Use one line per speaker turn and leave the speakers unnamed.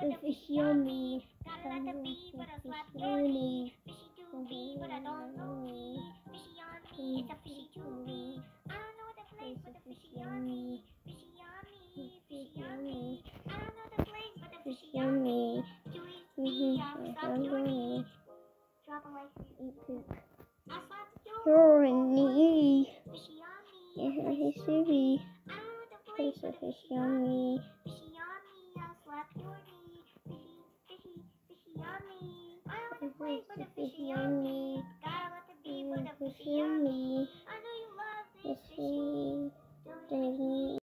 on me. me. Gotta let the be, but I slap
Fishy
your
on
knee.
me.
Fishy to be, but I don't know me. Fishy me, it's a fishy to be. I don't know the place, but the fishy me. Fishy me, fishy me. I don't know the place, but the fishy
Fishy
on
on
me.
me.
Chewy,
Mhm.
me, I'll slap your knee. Drop a like.
Eat poop.
I slap your
Your knee.
Fishy on me.
Yeah, he's silly.
I don't know the
Place
but the
fishy me.
Fishy I don't the place, but the fishy on me. Gotta let the be, but the
Fishy
fishy on me. I know you love this
Yes,
fishy.
he.
Don't